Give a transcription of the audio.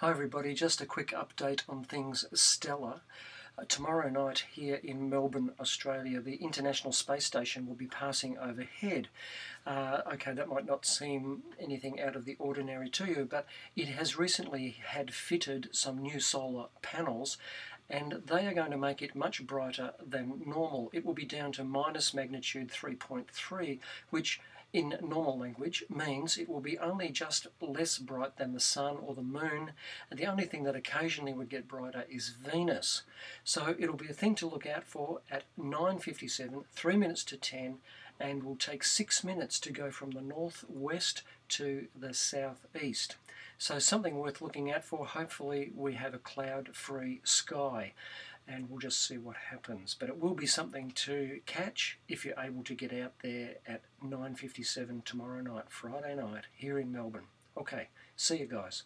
Hi everybody, just a quick update on things stellar. Uh, tomorrow night here in Melbourne, Australia, the International Space Station will be passing overhead. Uh, okay, that might not seem anything out of the ordinary to you, but it has recently had fitted some new solar panels and they are going to make it much brighter than normal. It will be down to minus magnitude 3.3, which in normal language means it will be only just less bright than the sun or the moon and the only thing that occasionally would get brighter is Venus. So it'll be a thing to look out for at 9.57 3 minutes to 10 and will take 6 minutes to go from the northwest to the southeast. So something worth looking out for. Hopefully we have a cloud free sky and we'll just see what happens. But it will be something to catch if you're able to get out there at 9.57 tomorrow night, Friday night, here in Melbourne. Okay, see you guys.